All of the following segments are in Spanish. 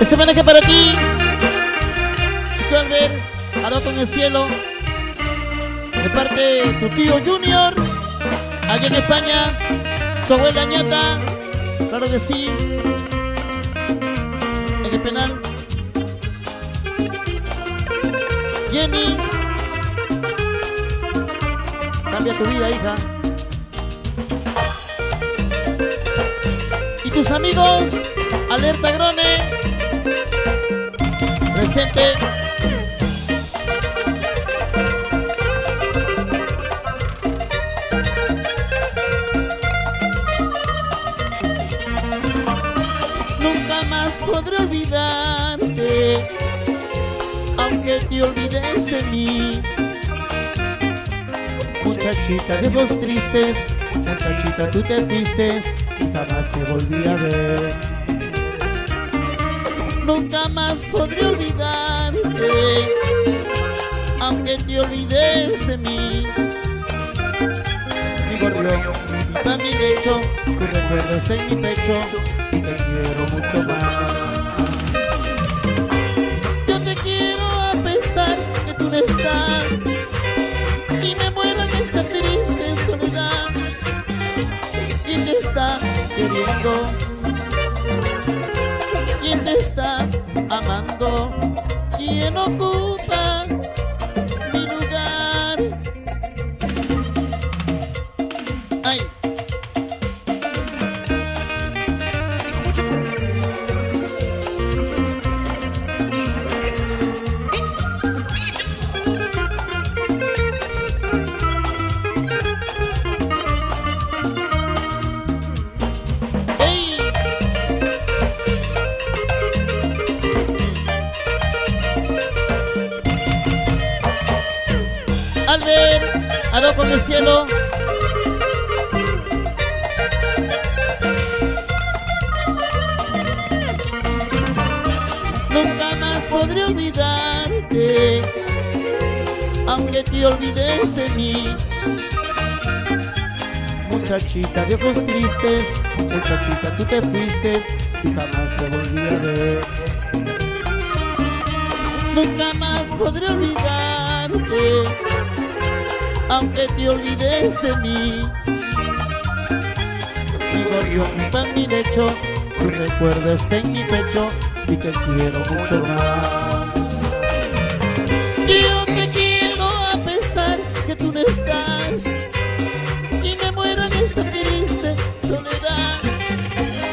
Este homenaje para ti, Chico Albert, Aroto en el cielo, de parte de tu tío Junior, allá en España, tu abuela ñata, claro que sí, en el penal. Jenny, cambia tu vida, hija. Y tus amigos, Alerta Grone, presente. Nunca más podré olvidarte, aunque te olvides de mí. Muchachita de ojos tristes, muchachita tú te fuiste y jamás te volví a ver. Nunca más podré olvidarte, aunque te olvides de mí. Mi gorrión, mi mi lecho, tu recuerdo en mi pecho te quiero mucho más. Yo te quiero a pesar que tú no estás amando? ¿Quién ocupa Albert, Aro con el cielo. Nunca más podré olvidarte, aunque te olvides de mí. Muchachita de ojos tristes, muchachita tú te fuiste y jamás te volví a ver. Nunca más podré olvidarte, aunque te olvides de mí. Digo yo, pan, mi lecho, tu recuerdo está en mi pecho y te quiero mucho más. Yo te quiero a pesar que tú no estás y me muero en esta triste soledad.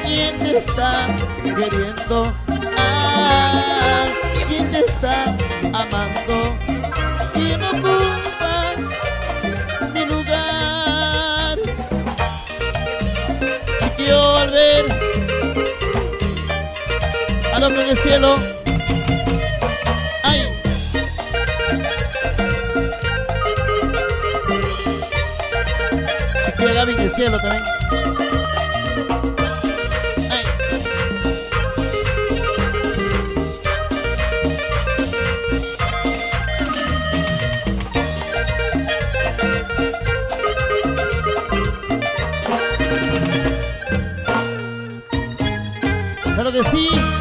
¿Quién te está queriendo? Hombre en el cielo. Gaby en el cielo también. Claro que sí.